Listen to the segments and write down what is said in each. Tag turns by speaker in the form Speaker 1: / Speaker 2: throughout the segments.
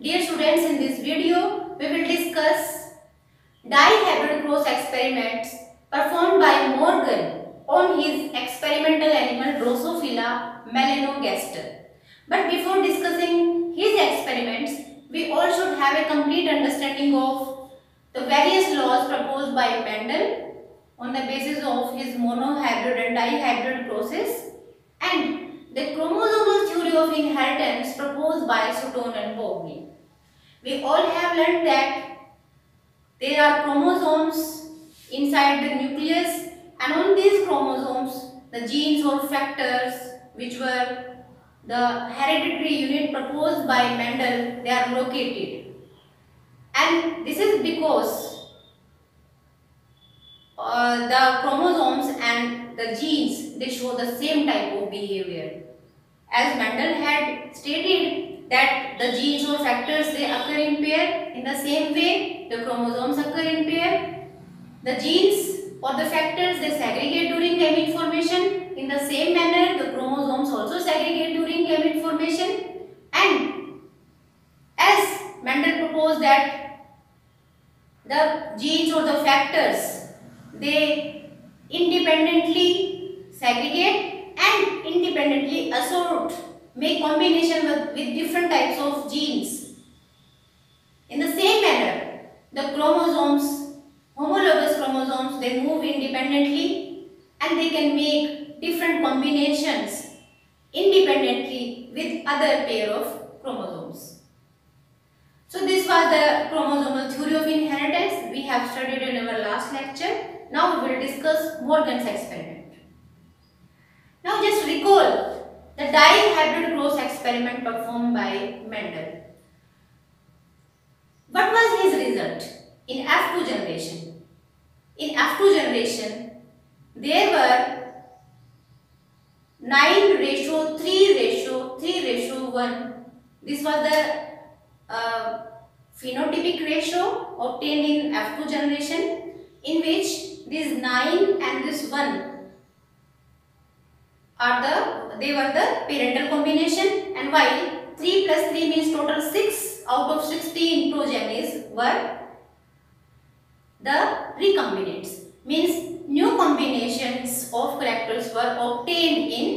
Speaker 1: Dear students, in this video, we will discuss dihybrid cross experiments performed by Morgan on his experimental animal Drosophila melanogaster. But before discussing his experiments, we all should have a complete understanding of the various laws proposed by Mendel on the basis of his monohybrid and dihybrid process and the chromosomal theory of inheritance proposed by Sutton and Pogge. We all have learned that there are chromosomes inside the nucleus and on these chromosomes the genes or factors which were the hereditary unit proposed by Mendel, they are located. And this is because uh, the chromosomes and the genes, they show the same type of behavior. As Mendel had stated that the genes or factors, they occur in pair. In the same way, the chromosomes occur in pair. The genes or the factors, they segregate during gamete formation in the same manner, the chromosomes also segregate during gamete formation and as Mendel proposed that the genes or the factors they independently segregate and independently assort make combination with, with different types of genes. In the same manner, the chromosomes, homologous chromosomes, they move independently and they can make different combinations independently with other pair of chromosomes. So this was the chromosomal theory of inheritance we have studied in our last lecture. Now we will discuss Morgan's experiment. Now just recall the dihybrid cross experiment performed by Mendel. What was his result in F2 generation? In F2 generation, there were 9 ratio 3 ratio 3 ratio 1 this was the uh, phenotypic ratio obtained in F2 generation in which this 9 and this 1 are the they were the parental combination and while 3 plus 3 means total 6 out of 16 progenies were the recombinants means new combinations of characters were obtained in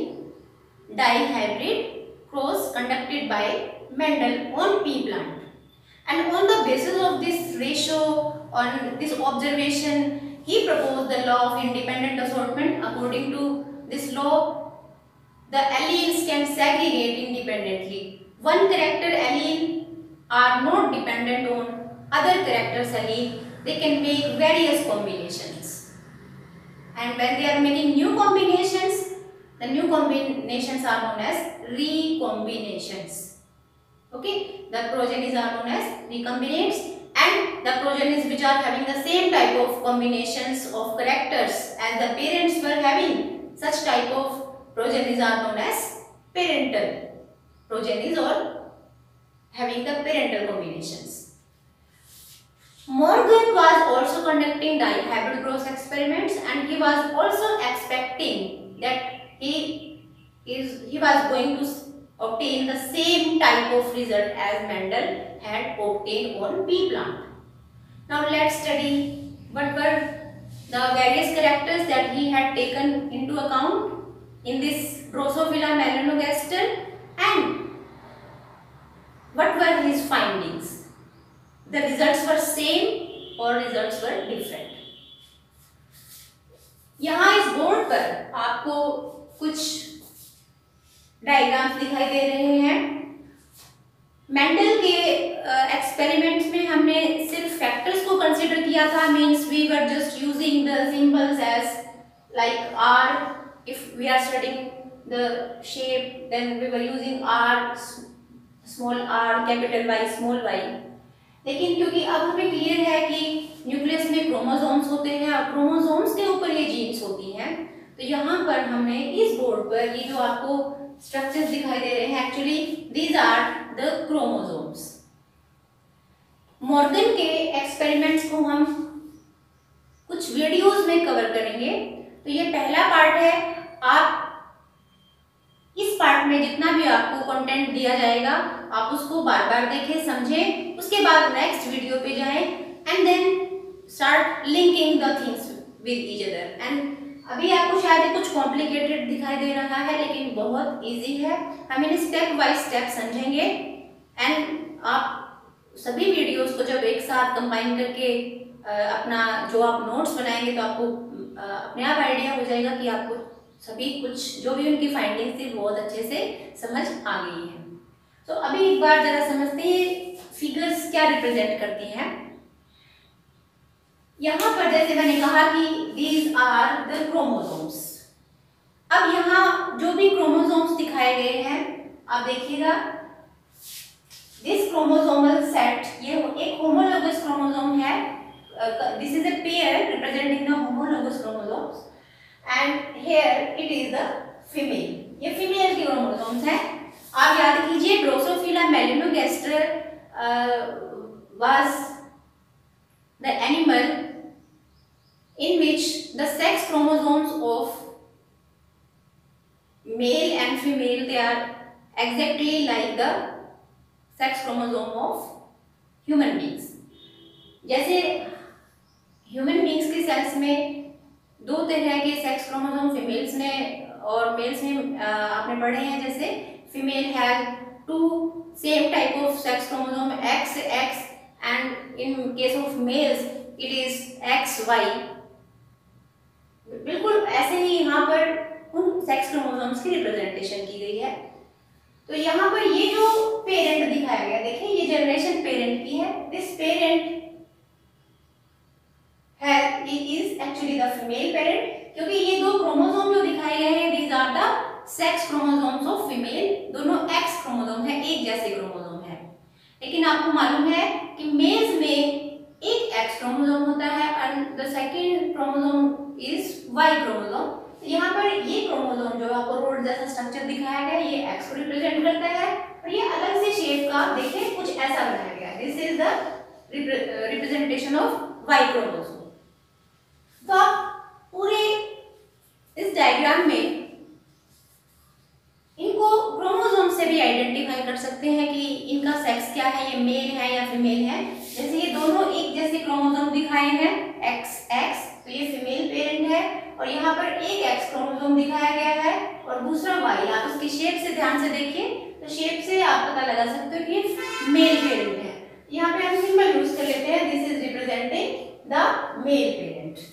Speaker 1: dihybrid cross conducted by Mendel on pea plant. And on the basis of this ratio, on this observation, he proposed the law of independent assortment. According to this law, the alleles can segregate independently. One character allele are not dependent on other characters allele. They can make various combinations and when they are making new combinations, the new combinations are known as recombinations. Okay, the progenies are known as recombinates and the progenies which are having the same type of combinations of characters as the parents were having such type of progenies are known as parental progenies or having the parental combinations. Morgan was also conducting dihybrid cross experiments and he was also expecting that he is he was going to obtain the same type of result as Mendel had obtained on pea plant. Now let's study what were the various characters that he had taken into account in this Drosophila melanogaster and what were his findings the results were same or results were different. यहाँ इस board पर आपको कुछ diagrams दिखाई दे रहे हैं Mendel के एक्सपेरिमेंट्स uh, में हमने सिर्फ़ फैक्टर्स को कंसीडर किया था means we were just using the symbols as like R if we are studying the shape then we were using R small R capital Y small Y लेकिन क्योंकि अब हमें क्लियर है कि न्यूक्लियस में क्रोमोसोम्स होते हैं और क्रोमोसोम्स के ऊपर ये जीन्स होती हैं तो यहाँ पर हमने इस बोर्ड पर ये जो आपको स्ट्रक्चर्स दिखाई दे रहे हैं actually these are the chromosomes Morgan के एक्सपेरिमेंट्स को हम कुछ वीडियोस में कवर करेंगे। तो ये पहला पार्ट है। आप इस पार्ट में जितना भी आपको कंटेंट दिया जाएगा, आप उसको बार बार देखें, समझें। उसके बाद नेक्स्ट वीडियो पे जाएँ and then start linking the things with each other and अभी आपको शायद कुछ कॉम्प्लिकेटेड दिखाई दे रहा है, लेकिन बहुत इजी है। हम इन्हें स्टेप बाय स्टेप समझेंगे। एंड आप सभी वीडियोस को जब एक साथ कंबाइन करके अपना जो आप नोट्स बनाएँगे तो आपको अपने आप आइडिया हो जाएगा कि आपको सभी कुछ, जो भी उनकी फाइंडिंग्स थी, बहुत अच्छे से समझ आ गई है। तो अभी एक बार जरा समझते हैं फिगर्स क्या रिप्रेजेंट करती हैं। यहाँ पर जैसे मैंने कहा कि दीज आर द क्रोमोसोम्स अब यहाँ जो भी क्रोमोसोम्स दिखाए गए हैं, आप देखिएगा दिस क्रोमोसोमल सेट ये एक होमोलोगस क्रोमोसोम है। this is a pair representing the homologous chromosomes and here it is the female ये फीमेल की क्रोमोसोम्स है आप याद कीजिए Drosophila melanogaster was the animal in which the sex chromosomes of male and female they are exactly like the sex chromosome of human beings जैसे human beings के cells में दो तरह के सेक्स क्रोमोसोम फीमेल्स में और मेल्स में आपने पढ़े हैं, जैसे female have two same type of sex chromosome X X and in case of males it is X Y बिल्कुल ऐसे ही यहाँ पर उन सेक्स क्रोमोसोम्स की रिप्रेजेंटेशन की गई है। तो यहाँ पर ये जो पेरेंट दिखाया गया, देखिए, ये जनरेशन पेरेंट की है। दिस पेरेंट है is actually the female parent क्योंकि ये दो क्रोमोसोम जो दिखाए गए हैं these are the sex chromosomes of female दोनों एक्स क्रोमोसोम है, एक जैसे क्रोमोसोम है। लेकिन आपको मालूम है कि मेल्स में एक एक्स क्रोमोसोम होता है and the second chromosome is Y chromosome यहाँ पर ये क्रोमोसोम जो आपको रोड जैसा स्ट्रक्चर दिखाया गया, ये एक्स को रिप्रेजेंट करता है और ये अलग से शेप का देखिए कुछ ऐसा बनाया गया। This is the representation of Y chromosome तो आप पूरे इस डायग्राम में इनको क्रोमोसोम से भी आइडेंटिफाई कर सकते हैं कि इनका सेक्स क्या है, ये मेल है या फीमेल है। जैसे ये दोनों एक जैसे क्रोमोसोम दिखाए हैं एक्स एक्स तो ये फीमेल पेरेंट है और यहाँ पर एक एक्स क्रोमोसोम दिखाया गया है और दूसरा वाई आप इसकी शेप से ध्यान से देखिए तो शेप से आप पता लगा सकते हो कि मेल पेरेंट है। यहाँ पे हम सिंबल यूज़ कर लेते हैं this is representing the male parent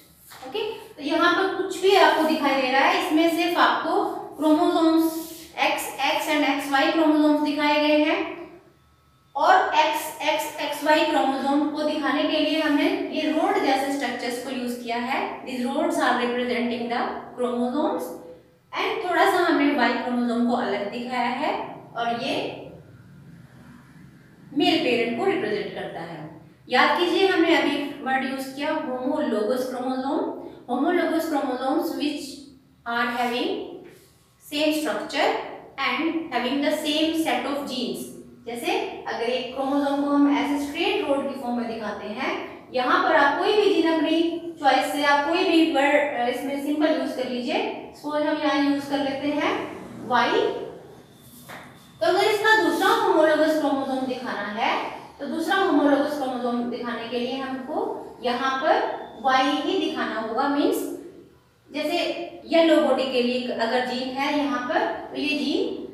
Speaker 1: okay तो यहाँ पर कुछ भी आपको दिखाई दे रहा है, इसमें सिर्फ़ आपको chromosomes X X and X Y chromosomes दिखाए गए हैं। और X X X Y chromosome को दिखाने के लिए हमने ये रोड जैसे स्ट्रक्चर्स को यूज़ किया है। This rods are representing the chromosomes and थोड़ा सा हमने वाई क्रोमोजोम को अलग दिखाया है और ये मेल पेरेंट को रिप्रेजेंट करता है। याद कीजिए, हमने अभी वर्ड यूज़ किया homologous chromosome homologous chromosomes which are having same structure and having the same set of genes जैसे अगर एक क्रोमोसोम को हम ऐसे स्ट्रेट रोड की फॉर्म में दिखाते हैं, यहाँ पर आप कोई भी जीन अपनी चॉइस से, आप कोई भी वर्ड इसमें सिंपल यूज़ कर लीजिए। सपोज़ हम यहाँ यूज़ कर लेते हैं वाई तो अगर इसका दूसरा होमोलोगस क्रोमोसोम दिखाना है तो दूसरा होमोलोगस क्रोमोसोम दिखाने के लिए हमको यहाँ पर वाई ही दिखाना होगा मीन्स जैसे येलो बॉडी के लिए अगर जीन है यहाँ पर तो ये जीन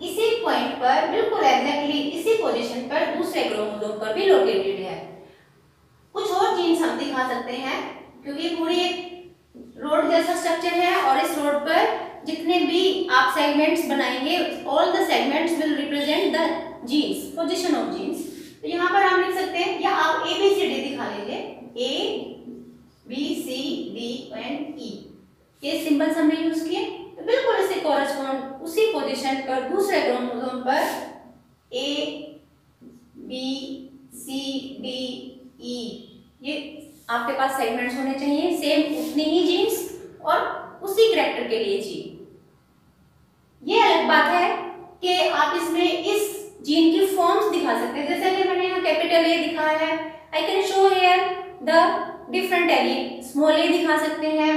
Speaker 1: इसी पॉइंट पर बिल्कुल एग्जैक्टली इसी पोजीशन पर दूसरे क्रोमोसोम पर भी लोकेटेड है। कुछ और जीन्स हम दिखा सकते हैं, क्योंकि पूरी एक रोड जैसा स्ट्रक्चर है और इस रोड पर जितने भी आप सेगमेंट्स बनाएँगे all the segments will represent the genes position of genes तो यहाँ पर हम लिख सकते हैं, या आप ए बी सी डी दिखा लीजिए. A B C D and E ये सिंबल्स हमने यूज़ किए. तो बिल्कुल इसे कॉरेस्पॉन्ड उसी पोजिशन पर, दूसरे क्रोमोसोम पर ए बी सी डी ई ये आपके पास सेगमेंट्स होने चाहिए. सेम उतनी ही जीन्स और उसी करेक्टर के लिए जी ये अलग बात है कि आप इसमें इस जीन की फॉर्म्स दिखा सकते हैं। जैसे कि मैंने यहाँ कैपिटल ए दिखाया है I can show here the different allele small A दिखा सकते हैं।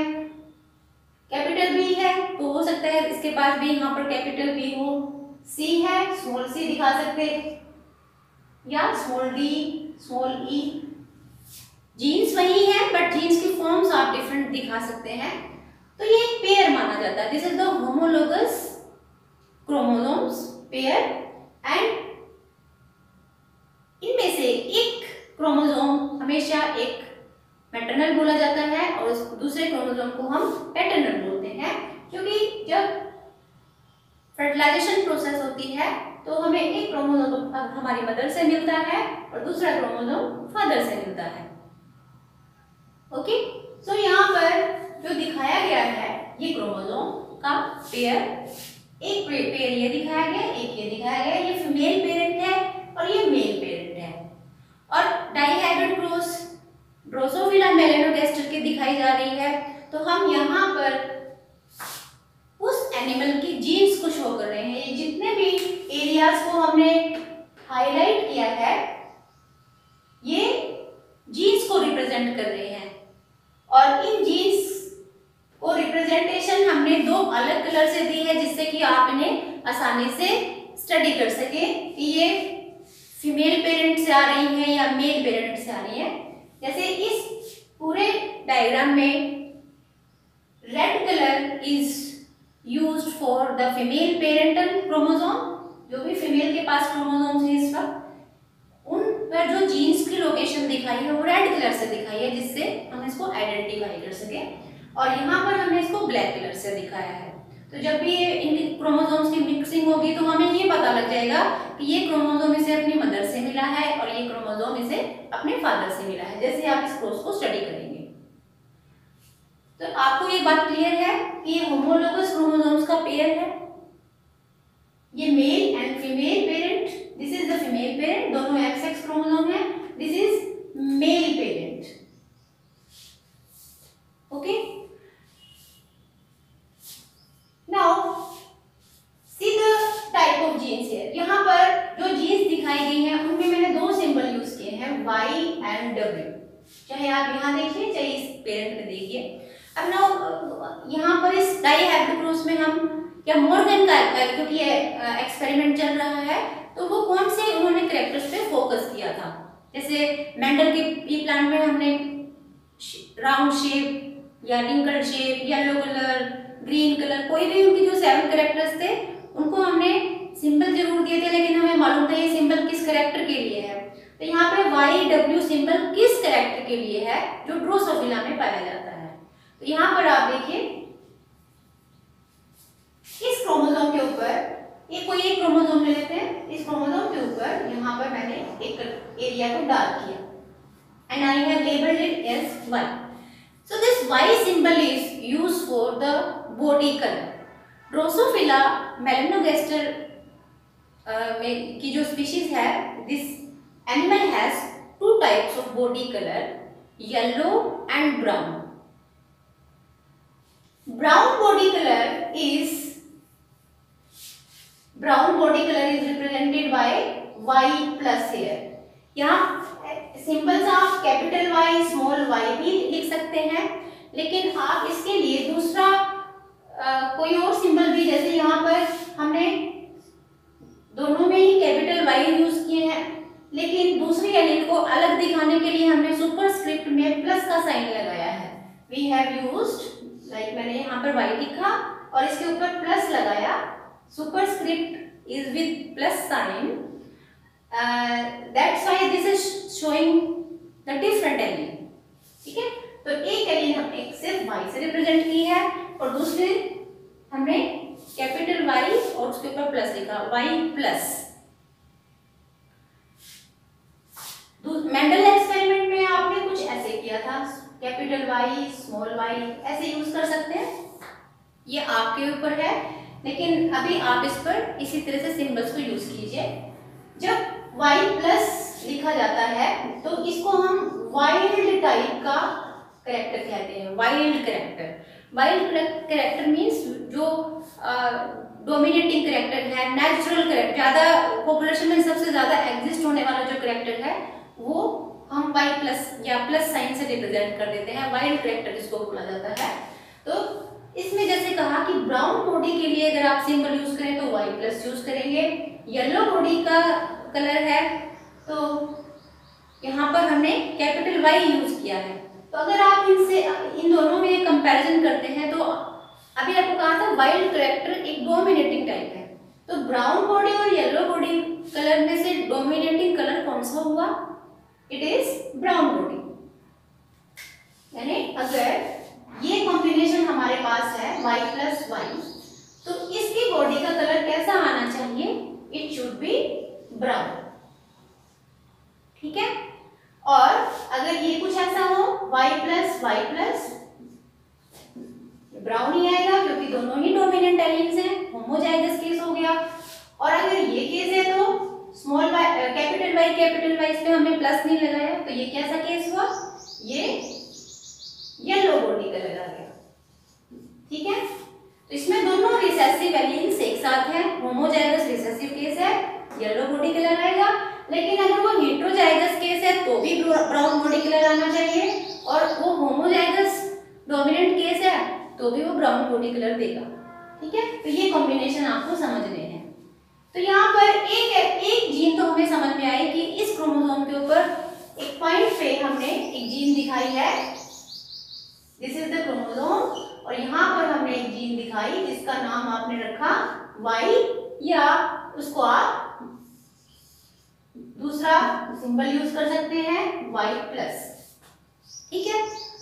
Speaker 1: कैपिटल बी है तो हो सकता है इसके पास भी यहाँ पर कैपिटल बी हो। सी है स्मॉल सी दिखा सकते या small D small E genes वही है बट जीन्स की फॉर्म्स आप डिफरेंट दिखा सकते हैं। तो ये एक पेयर माना जाता है। This is the homologous chromosomes pair and इनमें से एक क्रोमोसोम हमेशा एक मैटरनल बोला जाता है और उस दूसरे क्रोमोसोम को हम पैटर्नल बोलते हैं, क्योंकि जब फर्टिलाइजेशन प्रोसेस होती है तो हमें एक क्रोमोसोम हमारी मदर से मिलता है और दूसरा क्रोमोसोम फादर से मिलता है। ओके सो यहाँ पर जो दिखाया गया है, ये क्रोमोसोम का पेयर एक पेयर ये दिखाया गया, एक ये दिखाया गया, ये फीमेल पेरेंट है और ये मेल पेरेंट है। और डाइहाइब्रिड क्रॉस ड्रोसोफिला मेलेनोगेस्टर की दिखाई जा रही है। तो हम यहाँ पर उस एनिमल की जीन्स को शो कर रहे हैं। ये जितने भी एरियाज़ को हमने हाईलाइट किया है, ये जीन्स को रिप्रेजेंट कर रहे हैं। और इन जीन्स को रिप्रेजेंटेशन हमने दो अलग कलर से दी है जिससे कि आप इन्हें आसानी से स्टडी कर सके। कि ये फीमेल पेरेंट से आ रही है या मेल पेरेंट से आ रही है? जैसे इस पूरे डायग्राम में red colour is use for the female parental chromosome जो भी फीमेल के पास क्रोमोसोम है इस वक्त, उन पर जो जीन्स की लोकेशन दिखाई है, वो रेड कलर से दिखाई है, जिससे हम इसको आइडेंटिफाई कर सके। और यहाँ पर हमने इसको ब्लैक कलर से दिखाया है। तो जब भी ये इन क्रोमोसोम्स की मिक्सिंग होगी तो हमें ये पता लग जाएगा कि ये क्रोमोसोम इसे अपनी मदर से मिला है और ये क्रोमोसोम इसे अपने फादर से मिला है, जैसे आप इस क्रॉस को स्टडी करेंगे। तो आपको ये बात क्लियर है कि ये होमोलोगस क्रोमोसोम्स का पेयर है? ये male and female parent this is the female parent दोनों एक्स एक्स क्रोमोसोम है this is male parent okay now see type of genes है। यहाँ पर जो जीन्स दिखाई गई हैं, उनमें मैंने दो सिंबल यूज़ किए हैं वाई एंड डब्ल्यू चाहे आप यहाँ देखिए, चाहे इस पेरेंट में देखिए। अब ना यहाँ पर इस डाई हाइब्रिड में हम, या मोरगन का क्योंकि ये एक्सपेरिमेंट चल रहा है तो वो कौन से उन्होंने करेक्टर्स पे फोकस किया था? जैसे मेंडल के ई प्लांट में हमने राउंड शेप या wrinkle shape yellow colour green colour, कोई भी उनकी जो सेवन करेक्टर्स थे, उनको हमने सिंबल ज़रूर दिए थे, लेकिन हमें मालूम था ये सिंबल किस करेक्टर के लिए है। तो यहाँ पे वाई डब्ल्यू सिंबल किस करेक्टर के लिए है, जो ड्रोसोफिला में पाया जाता है। तो यहाँ पर आप देखिए, इस क्रोमोसोम के ऊपर, ये कोई एक क्रोमोसोम ले लेते हैं। इस क्रोमोसोम के ऊपर यहाँ पर मैंने एक एरिया को डार्क किया and I have labeled it as Y. So this Y symbol is used for the बोटिकल ड्रोसोफिला मेलनोगेस्टर की जो स्पीशीज है this animal has two types of body colour yellow and brown brown body colour is brown body colour is represented by Y plus here यहाँ symbols आप capital Y small Y भी लिख सकते हैं, लेकिन आप इसके लिए दूसरा कोई और सिंबल भी, जैसे यहाँ पर हमने दोनों में ही कैपिटल वाई यूज़ किए हैं, लेकिन दूसरी एलिट को अलग दिखाने के लिए हमने सुपरस्क्रिप्ट में प्लस का साइन लगाया है। वी हैव यूज्ड लाइक मैंने यहाँ पर वाई लिखा और इसके ऊपर प्लस लगाया। Superscript is with plus sign that's why this is showing the different element ठीक है? तो एक एलिमेंट हमने सिर्फ़ वाई से रिप्रेजेंट की है और दूसरे हमने कैपिटल वाई और उसके ऊपर प्लस लिखा वाई प्लस मेंडल एक्सपेरिमेंट में आपने कुछ ऐसे किया था कैपिटल वाई स्मॉल वाई ऐसे यूज़ कर सकते हैं? ये आपके ऊपर है, लेकिन अभी आप इस पर इसी तरह से सिंबल्स को यूज़ कीजिए। जब y प्लस लिखा जाता है तो इसको हम वाइल्ड टाइप का करेक्टर कहते हैं wild character wild character means जो डोमिनेटिंग करेक्टर है नेचुरल करेक्टर ज़्यादा पॉपुलेशन में सबसे ज़्यादा एग्जिस्ट होने वाला जो करेक्टर है, वो हम वाई प्लस या प्लस साइन से रिप्रेजेंट कर देते हैं वाइल्ड करेक्टर इसको बोला जाता है. तो इसमें जैसे कहा कि ब्राउन बॉडी के लिए अगर आप सिंबल यूज़ करें तो वाई प्लस यूज़ करेंगे. येलो बॉडी का कलर है तो यहाँ पर हमने कैपिटल वाई यूज़ किया है. तो अगर आप इनसे, इन दोनों में कंपैरिजन करते हैं तो अभी आपको कहा था वाइल्ड करेक्टर एक डोमिनेटिंग टाइप है। तो ब्राउन बॉडी और येलो बॉडी कलर में से डोमिनेटिंग कलर कौन सा हुआ? इट इज़ ब्राउन बॉडी यानी अगर ये कॉम्बिनेशन हमारे पास है वाई प्लस वाई तो इसकी बॉडी का कलर कैसा आना चाहिए? इट शुड बी ब्राउन ठीक है? और अगर ये कुछ ऐसा हो, y plus Y plus brown ही आएगा क्योंकि दोनों ही डोमिनेंट एलिमेंट्स हैं होमोजाइगस केस हो गया। और अगर ये केस है तो small capital Y capital Y इसमें हमने प्लस नहीं लगाया। तो ये कैसा केस हुआ? ये येलो बॉडी का लगा गया। ठीक है? तो इसमें दोनों रिसेसिव एलिमेंट्स एक साथ हैं होमोजाइगस रिसेसिव केस है येलो बॉडी कलर आएगा। लेकिन अगर वो हेट्रोजाइगस केस है तो भी ब्राउन बॉडी कलर आना चाहिए। और वो होमोजाइगस डोमिनेंट केस है तो भी वो ब्राउन बॉडी कलर देगा। ठीक है? तो ये कॉम्बिनेशन आपको समझने हैं। तो यहाँ पर एक एक जीन तो हमें समझ में आई कि इस क्रोमोसोम के ऊपर एक पॉइंट पे हमने एक जीन दिखाई है। दिस इज़ द क्रोमोसोम और यहाँ पर हमने एक जीन दिखाई, जिसका नाम आपने रखा वाई या उसको आप दूसरा सिंबल यूज़ कर सकते हैं वाई प्लस ठीक है?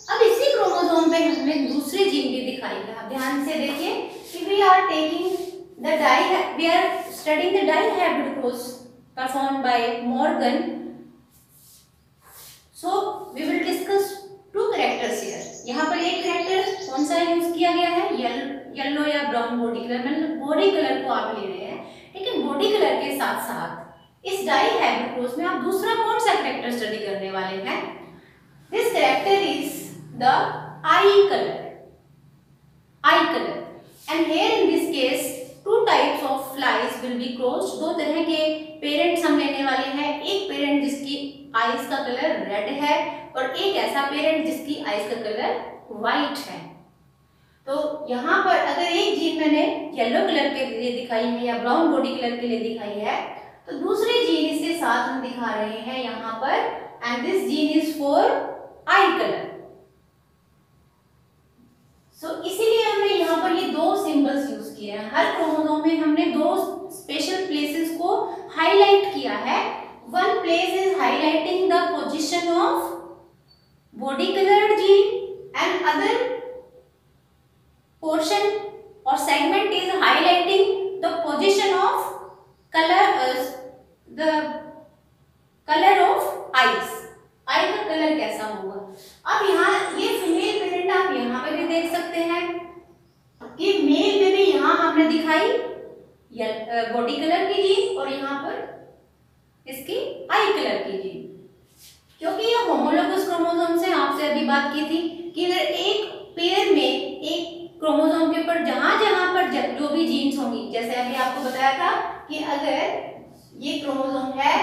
Speaker 1: अब इसी क्रोमोसोम पे हमने दूसरी जीन भी दिखाई है। आप ध्यान से देखिए कि we are taking the di we are studying the dihybrid cross perform by Morgan so we will discuss two characters here यहाँ पर एक कैरेक्टर कौन सा यूज़ किया गया है? येलो या ब्राउन बॉडी कलर मतलब बॉडी कलर को आप ले रहे हैं। लेकिन बॉडी कलर के साथ साथ इस डाई हाइब्रिड में आप दूसरा कौन सा कैरेक्टर स्टडी करने वाले हैं? This character is the eye colour eye colour and here in this case two types of flies will be crossed दो तरह के पेरेंट्स हम लेने वाले हैं। एक पेरेंट जिसकी आईज का कलर रेड है और एक ऐसा पेरेंट जिसकी आईज का कलर व्हाइट है। तो यहाँ पर अगर एक जीन मैंने येलो कलर के लिए दिखाई है या ब्राउन बॉडी कलर के लिए दिखाई है तो दूसरी जीन इसके साथ हम दिखा रहे हैं यहाँ पर and this gene is for eye colour so इसीलिए हमने यहाँ पर ये दो सिंबल्स यूज़ किए हैं। हर क्रोमोसोम में हमने दो स्पेशल प्लेसेस को हाईलाइट किया है। One place is highlighting the position of body colored gene and other portion or segment is highlighting the position of color uh, the color of eyes. Eye का colour कैसा होगा? अब यहाँ ये female parent आप यहाँ पे भी देख सकते हैं। कि मेल में भी यहाँ हमने दिखाई बॉडी कलर की जीन और यहाँ पर इसकी आई कलर की जीन क्योंकि ये होमोलोगस क्रोमोसोम से आपसे अभी बात की थी कि अगर एक पेयर में एक क्रोमोसोम के ऊपर जहाँ जहाँ पर जो भी जीन्स होंगी जैसे अभी आपको बताया था कि अगर ये क्रोमोसोम है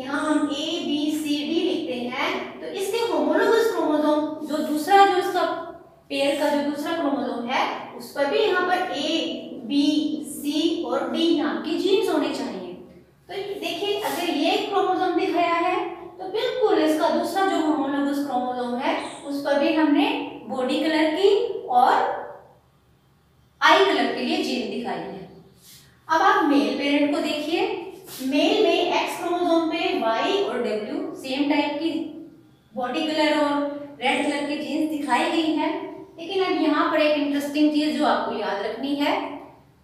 Speaker 1: यहाँ हम ए बी सी डी लिखते हैं तो इसके होमोलोगस क्रोमोसोम, जो दूसरा, जो इसका पेयर का जो दूसरा क्रोमोसोम है, उस पर भी यहाँ पर ए बी सी और डी नाम के जीन्स होने चाहिए तो देखिए अगर ये क्रोमोसोम दिखाया है तो बिल्कुल इसका दूसरा जो होमोलोगस क्रोमोसोम है उस पर भी हमने बॉडी कलर की और आई कलर के लिए जीन दिखाई है अब आप मेल पेरेंट को देखिए मेल में एक्स क्रोमोसोम पे वाई और डब्ल्यू सेम टाइप की बॉडी कलर और रेड कलर की जीन्स दिखाई गई है लेकिन अब यहाँ पर एक इंटरेस्टिंग चीज़ जो आपको याद रखनी है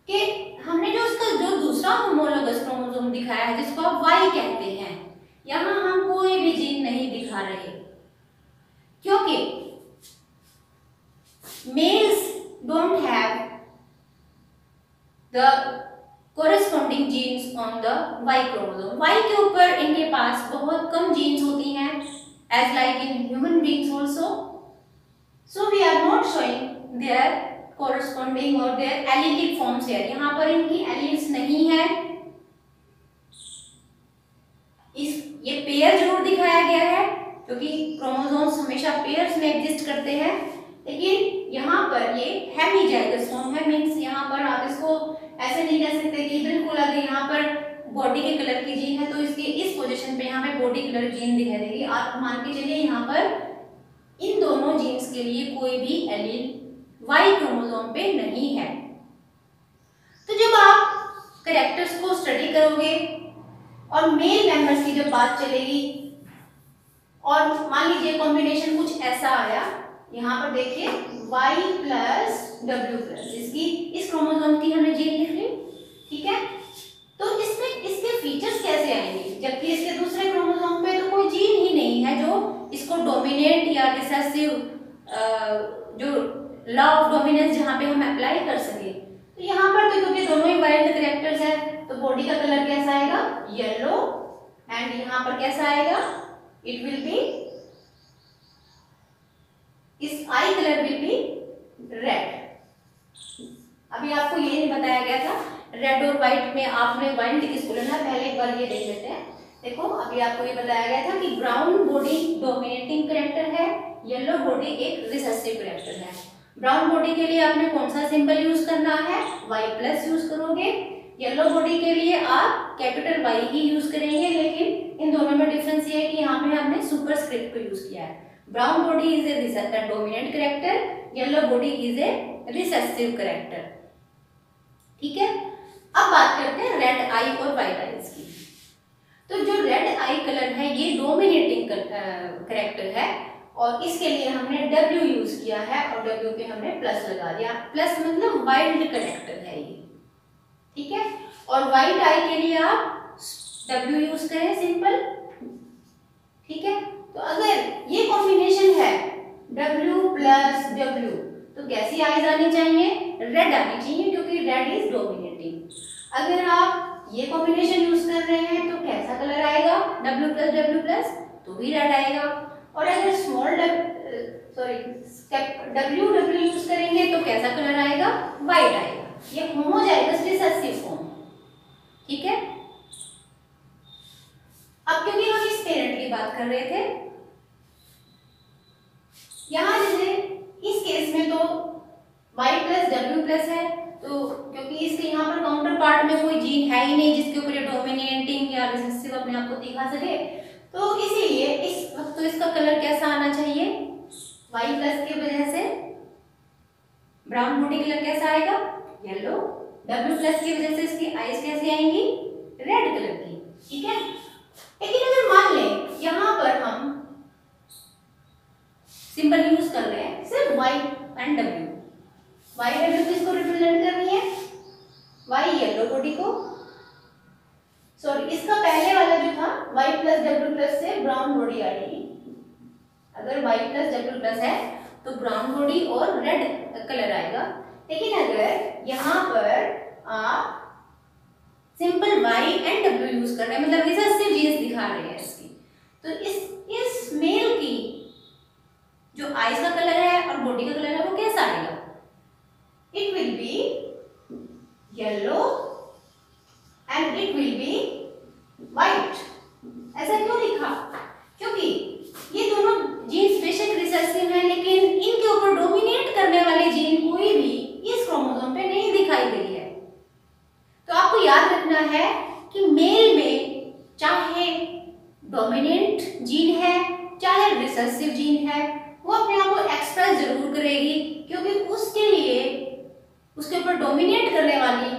Speaker 1: कि हमने जो उसका जो दूसरा होमोलोगस क्रोमोसोम दिखाया है जिसको आप वाई कहते हैं यहाँ हम कोई भी जीन नहीं दिखा रहे क्योंकि males don't have the corresponding genes on the Y chromosome Y के ऊपर इनके पास बहुत कम जीन्स होती हैं as like in human beings also so we are not showing their corresponding और देयर एलिटिक फॉर्म्स here यहाँ पर इनकी एलिट्स नहीं है इस ये पेयर ज़रूर दिखाया गया है, क्योंकि क्रोमोसोम्स हमेशा पेयर्स में एग्जिस्ट करते हैं। लेकिन यहाँ पर ये हेमीजाइगस फॉर्म है मीन्स यहाँ पर आप इसको ऐसे नहीं कह सकते कि बिल्कुल अगर यहाँ पर बॉडी के कलर की जीन है तो इसकी इस पोजीशन पे हमें बॉडी कलर जीन दिखाई देगी। आप मान के चलिए यहाँ पर इन दोनों जीन्स के लिए कोई भी एलील वाई क्रोमोसोम पे नहीं है। तो जब आप करेक्टर्स को स्टडी करोगे और मेल मेंबर्स की जब बात चलेगी, और मान लीजिए कॉम्बिनेशन कुछ ऐसा आया, यहाँ पर देखिए, y प्लस डब्ल्यू प्लस इसकी, इस क्रोमोसोम की हमने जीन लिख ली, ठीक है? तो इसमें, इसके फीचर्स कैसे आएँगे? जबकि इसके दूसरे क्रोमोसोम पे तो कोई जीन ही नहीं है जो इसको डोमिनेट या रिसेसिव जो लॉ ऑफ़ डोमिनेंस जहाँ पे हम अप्लाई कर सके। तो यहाँ पर तो क्योंकि दोनों ही वाइल्ड करेक्टर्स है तो बॉडी का कलर कैसा आएगा येलो एंड यहाँ पर कैसा आएगा? It will be is eye colour will be red अभी आपको ये नहीं बताया गया था रेड और व्हाइट में आपने वाइल्ड किसको लेना पहले एक बार ये देख लेते हैं। देखो, अभी आपको ये बताया गया था कि ब्राउन बॉडी डोमिनेटिंग करेक्टर है येलो बॉडी एक रिसेसिव करेक्टर है। ब्राउन बॉडी के लिए आपने कौन सा सिंबल यूज़ करना है? वाई प्लस यूज़ करोगे। येलो बॉडी के लिए आप कैपिटल वाई ही यूज़ करेंगे, लेकिन इन दोनों में डिफरेंस ये है कि यहाँ पे हमने सुपर स्क्रिप्ट को यूज़ किया है। Brown body is a dominant character yellow body is a recessive character ठीक है? अब बात करते हैं रेड आई और व्हाइट आईज की। तो जो रेड आई कलर है, ये डोमिनेटिंग करेक्टर है, और इसके लिए हमने W यूज़ किया है, और W पे हमने प्लस लगा दिया। प्लस मतलब वाइल्ड करेक्टर है ये। ठीक है? और व्हाइट आई के लिए आप डब्ल्यू यूज़ करें सिंपल ठीक है? तो अगर ये कॉम्बिनेशन है, W प्लस डब्ल्यू तो कैसी आईज आनी चाहिए? रेड आनी चाहिए, क्योंकि रेड इज़ डोमिनेटिंग अगर आप ये कॉम्बिनेशन यूज़ कर रहे हैं तो कैसा कलर आएगा? W प्लस डब्ल्यू प्लस तो भी रेड आएगा। और अगर small sorry W W use करेंगे तो कैसा कलर आएगा? व्हाइट आएगा। ये होमोजाइगस रिसेसिव फॉर्म ठीक है? अब क्योंकि हम इस पेरेंट की बात कर रहे थे, यहाँ जैसे इस केस में तो y प्लस डब्ल्यू प्लस है तो क्योंकि इसके यहाँ पर काउंटर पार्ट में कोई जीन है ही नहीं जिसके ऊपर डोमिनेटिंग या रिसेसिव अपने आप को दिखा सके तो इसीलिए इस वक्त तो इसका कलर कैसा आना चाहिए? y प्लस की वजह से ब्राउन बॉडी कलर कैसा आएगा? येलो w प्लस की वजह से इसकी आईज कैसी आएँगी? रेड कलर की, ठीक है? लेकिन अगर मान लें, यहाँ पर हम सिंबल यूज़ कर रहे हैं, सिर्फ़ y एंड w y w किसको रिप्रेजेंट कर रही है? Y येलो बॉडी को। सॉरी इसका पहले वाला जो था वाई प्लस डब्ल्यू प्लस से ब्राउन बॉडी आ रही अगर वाई प्लस डब्ल्यू प्लस है तो ब्राउन बॉडी और रेड कलर आएगा। लेकिन अगर यहाँ पर आप simple Y and w use कर रहे हैं। मतलब रिसेसिव जीन्स दिखा रहे हैं इसकी। तो इस इस मेल की जो आईज का कलर है और बॉडी का कलर है, वो कैसा आएगा it will be yellow and it will be white ऐसा क्यों लिखा? क्योंकि ये दोनों जीन्स बेशक रिसेसिव हैं, लेकिन इनके ऊपर डोमिनेट करने वाले जीन कोई भी इस क्रोमोसोम पे नहीं दिखाई गई है। तो आपको याद रखना है कि मेल में चाहे डोमिनेंट जीन है, चाहे रिसेसिव जीन है, वो अपने आप को एक्सप्रेस ज़रूर करेगी क्योंकि उसके लिए उसके ऊपर डोमिनेट करने वाली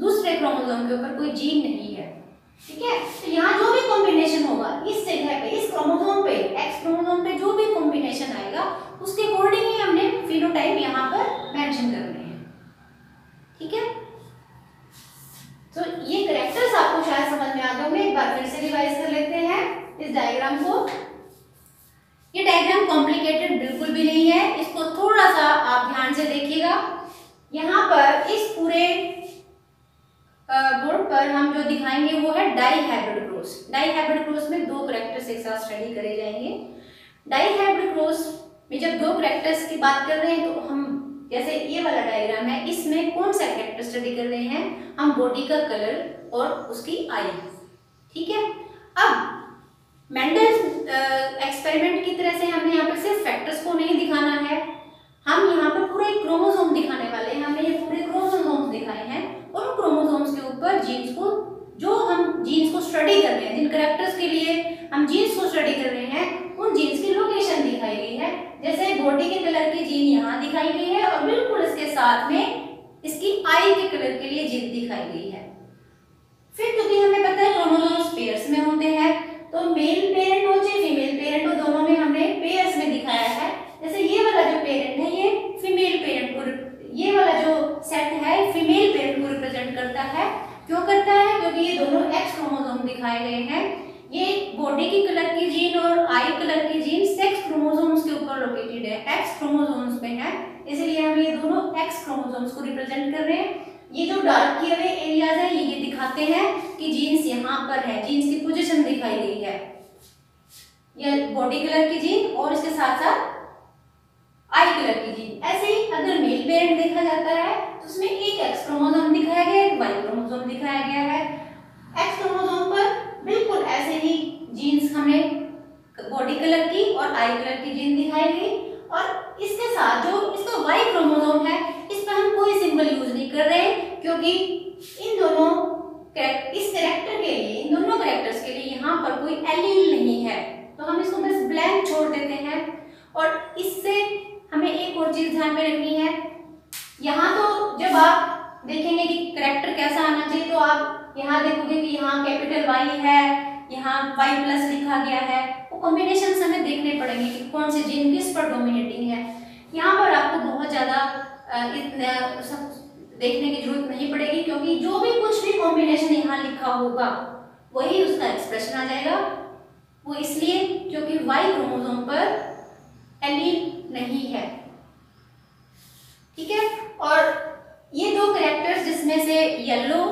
Speaker 1: दूसरे क्रोमोसोम के ऊपर कोई जीन नहीं है। ठीक है? तो यहाँ जो भी कॉम्बिनेशन होगा, इस जगह पे, इस क्रोमोसोम पे एक्स क्रोमोसोम पे जो भी कॉम्बिनेशन आएगा, उसके अकॉर्डिंग ही हमने फिनोटाइप यहाँ पर मेंशन करने हैं। ठीक है? तो ये करेक्टर्स आपको शायद समझ में आ गए होंगे, एक बार फिर से रिवाइज कर लेते हैं इस डायग्राम को। ये डायग्राम कॉम्प्लिकेटेड बिल्कुल भी नहीं है, इसको थोड़ा सा आप ध्यान से देखिएगा। यहाँ पर इस पूरे बोर्ड पर हम जो दिखाएँगे वो है dihybrid cross dihybrid cross में दो करेक्टर्स एक साथ स्टडी करे जाएँगे। डाई हाइब्रिड क्रॉस में जब दो करेक्टर्स की बात कर रहे हैं तो हम जैसे ये वाला डायग्राम है, इसमें कौन सा कैरेक्टर स्टडी कर रहे हैं? हम बॉडी का कलर और उसकी आई ठीक है? अब मेंडल एक्सपेरिमेंट की तरह से हमने यहाँ पर सिर्फ़ फैक्टर्स को नहीं दिखाना है। हम यहाँ पर पूरे क्रोमोसोम दिखाने वाले हैं। हमने ये पूरे क्रोमोसोम्स दिखाए हैं। और उन क्रोमोसोम्स के ऊपर जीन्स को, जो हम जीन्स को स्टडी कर रहे हैं, जिन करेक्टर्स के लिए हम जीन्स को स्टडी कर रहे हैं उन जीन्स की लोकेशन दिखाई गई है। जैसे बॉडी के कलर की जीन यहाँ दिखाई गई है और बिल्कुल इसके साथ में इसकी आई के कलर के लिए जीन दिखाई गई है। फिर क्योंकि हमें पता है क्रोमोसोम्स पेयर्स में होते हैं तो मेल पेरेंट हो चाहे फीमेल पेरेंट हो दोनों में हमने पेयर्स में दिखाया है। जैसे ये वाला जो पेरेंट है, ये फीमेल पेरेंट को ये वाला जो सेट है फीमेल पेरेंट को रिप्रेजेंट करता है। क्यों करता है? क्योंकि ये दोनों एक्स क्रोमोसोम दिखाए गए हैं। ये बॉडी की कलर की जीन और आई कलर की जीन सेक्स क्रोमोसोम्स के ऊपर लोकेटेड है। एक्स क्रोमोसोम्स में है। इसलिए हम ये दोनों एक्स क्रोमोसोम्स को रिप्रेजेंट कर रहे हैं। ये जो डार्क किए हुए एरियाज़ है, ये ये दिखाते हैं कि जीन्स यहाँ पर है जीन्स की पोजीशन दिखाई गई है। बॉडी कलर की जीन और इसके साथ साथ आई कलर की जीन ऐसे ही अगर मेल पेरेंट देखा जाता है तो उसमें एक एक्स क्रोमोसोम दिखाया गया है एक वाई क्रोमोसोम दिखाया गया है। एक्स क्रोमोसोम पर बिल्कुल ऐसे ही जीन्स हमें बॉडी कलर की और आई कलर की जीन दिखाई गई और इसके साथ जो इसका वाई क्रोमोसोम है, इस पर हम कोई सिंबल यूज़ नहीं कर रहे क्योंकि इन दोनों इस करेक्टर के लिए, इन दोनों करेक्टर्स के लिए यहाँ पर कोई एलील नहीं है। तो हम इसको बस ब्लैंक छोड़ देते हैं। और इससे हमें एक और चीज़ ध्यान में रखनी है। यहाँ तो जब आप देखेंगे कि करेक्टर कैसा आना चाहिए तो आप यहाँ देखोगे कि यहाँ कैपिटल वाई है, यहाँ वाई प्लस लिखा गया है। वो कॉम्बिनेशन हमें देखने पड़ेंगे कि कौन से जीन किस पर डोमिनेटिंग है। यहाँ पर आपको बहुत ज़्यादा देखने की ज़रूरत नहीं पड़ेगी क्योंकि जो भी कुछ भी कॉम्बिनेशन यहाँ लिखा होगा, वही उसका एक्सप्रेशन आ जाएगा। वो इसलिए क्योंकि वाई क्रोमोसोम पर एलील नहीं है। ठीक है? और ये दो करेक्टर्स जिसमें से yellow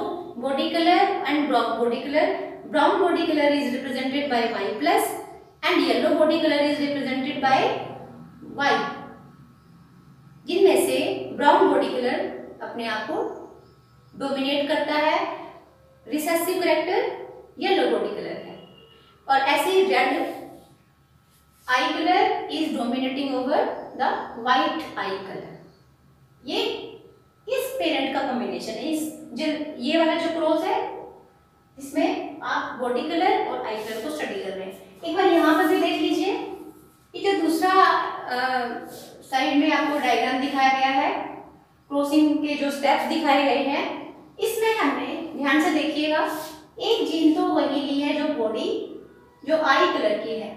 Speaker 1: body colour and brown body colour brown body colour is represented by Y plus and yellow body colour is represented by Y जिनमें से ब्राउन बॉडी कलर अपने आप को डोमिनेट करता है recessive character yellow body colour है। और ऐसे red eye colour is dominating over the white eye colour ये इस पेरेंट का कॉम्बिनेशन है, इस ये वाला जो क्रॉस है, इसमें आप बॉडी कलर और आई कलर को स्टडी कर रहे हैं। एक बार यहाँ पर भी देख लीजिए जो दूसरा साइड में आपको डायग्राम दिखाया गया है क्रॉसिंग के जो स्टेप्स दिखाए गए हैं, इसमें हमने ध्यान से देखिएगा, एक जीन तो वही ली है जो बॉडी जो आई कलर की है।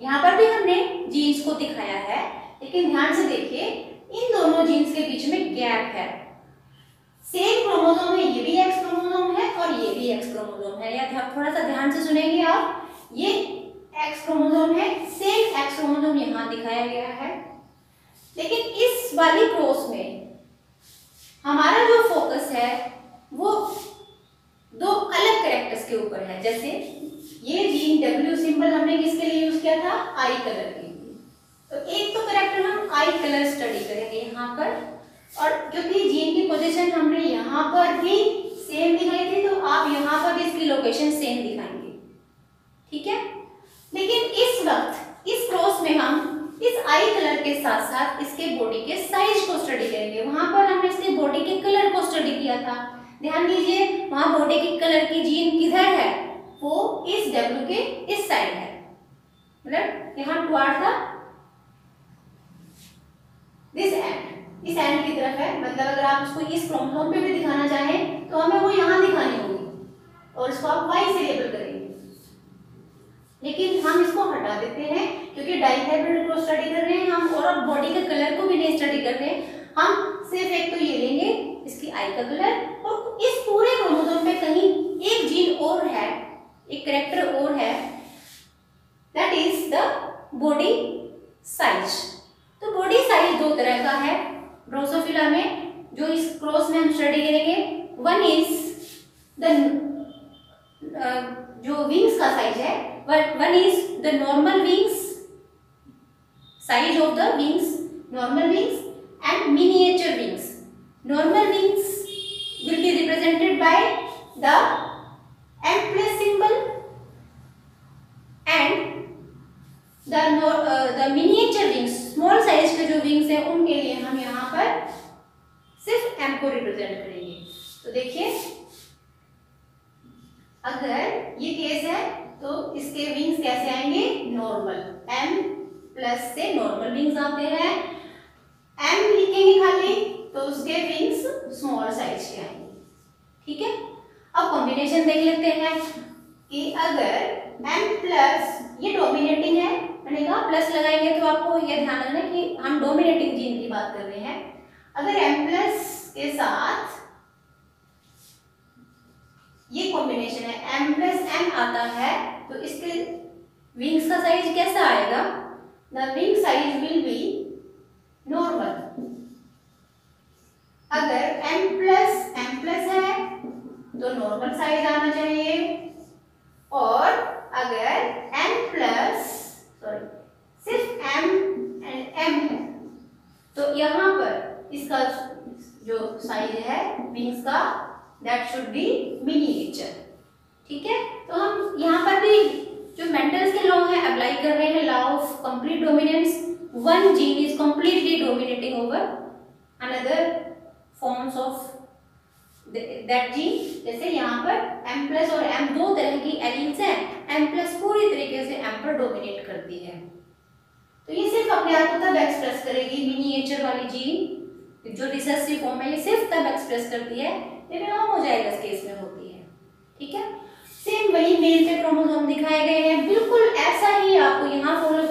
Speaker 1: यहाँ पर भी हमने जीन्स को दिखाया है, लेकिन ध्यान से देखिए, इन दोनों जीन्स के बीच में गैप है। सेम क्रोमोसोम है ये भी एक्स क्रोमोसोम है और ये भी एक्स क्रोमोसोम है। या थोड़ा सा ध्यान से सुनेंगे आप। ये एक्स क्रोमोसोम है सेम एक्स क्रोमोसोम यहाँ दिखाया गया है। लेकिन इस वाली क्रॉस में हमारा जो फोकस है, वो दो अलग करेक्टर्स के ऊपर है। जैसे ये जीन डब्ल्यू सिंबल हमने किसके लिए यूज़ किया था? आई कलर के लिए। तो एक तो करेक्टर हम आई कलर स्टडी करेंगे यहाँ पर। और क्योंकि जीन की पोजीशन हमने यहाँ पर भी सेम दिखाई थी तो आप यहाँ पर भी इसकी लोकेशन सेम दिखाएँगे। ठीक है? लेकिन इस वक्त, इस क्रॉस में हम इस आई कलर के साथ साथ इसके बॉडी के साइज़ को स्टडी करेंगे। वहाँ पर हमने इसके बॉडी के कलर को स्टडी किया था। ध्यान दीजिए, वहाँ बॉडी के कलर की जीन किधर है? वो इस डब्ल्यू के इस साइड है। मतलब यहाँ टुवार्ड द दिस एंड इस एंड की तरफ़ है। मतलब अगर आप उसको इस क्रोमोसोम पे भी दिखाना चाहें तो हमें वो यहाँ दिखानी होगी। और इसको आप वाई से लेबल करेंगे। लेकिन हम इसको हटा देते हैं, क्योंकि डाइहाइब्रिड को स्टडी कर रहे हैं हम, और बॉडी के कलर को भी नहीं स्टडी कर रहे। हैं हम सिर्फ़ एक तो ये लेंगे, इसकी आई का कलर और इस पूरे क्रोमोसोम पे कहीं एक जीन और है, एक करेक्टर और है। That is the body size तो बॉडी साइज़ दो तरह का है। ड्रोसोफिला में, जो इस क्रॉस में हम स्टडी करेंगे वन इज़ द जो विंग्स का साइज़ है one is the normal wings size of the wings normal wings and miniature wings normal wings will be represented by the M plus symbol and the miniature wings small size के जो wings हैं, उनके लिए हम यहाँ पर सिर्फ़ M को रिप्रेजेंट करेंगे। तो देखिए, अगर ये केस है तो इसके विंग्स कैसे आएँगे? नॉर्मल एम प्लस से नॉर्मल विंग्स आते हैं। एम लिखेंगे खाली तो उसके विंग्स स्मॉल साइज़ के आएँगे। ठीक है? अब कॉम्बिनेशन देख लेते हैं कि अगर एम प्लस ये डोमिनेटिंग है कहा प्लस लगाएँगे तो आपको ये ध्यान रखना कि हम डोमिनेटिंग जीन की बात कर रहे हैं। अगर एम प्लस के साथ ये कॉम्बिनेशन है एम प्लस एम आता है तो इसके विंग्स का साइज़ कैसा आएगा? The wing size will be normal अगर m प्लस m प्लस है तो नॉर्मल साइज़ आना चाहिए और अगर m प्लस सॉरी सिर्फ़ m एंड m है तो यहाँ पर इसका जो साइज़ है विंग्स का दैट शुड बी मिनिएचर ठीक है तो हम यहाँ पर भी जो मेंटल्स के लॉ है अप्लाई कर रहे हैं law of complete dominance one gene is completely dominating over another forms of that gene जैसे यहाँ पर m प्लस और m दो तरह की एलिन्स हैं m प्लस पूरी तरीके से m पर डोमिनेट करती है तो ये सिर्फ़ अपने आप को तब एक्सप्रेस मिनिएचर वाली जीन जो रिसेसिव फॉर्म है, ये सिर्फ़ तब एक्सप्रेस करती है जब इस केस में होती है। ठीक है? सेम वही मेल के क्रोमोसोम दिखाए गए हैं। बिल्कुल ऐसा ही आपको यहाँ फॉलो है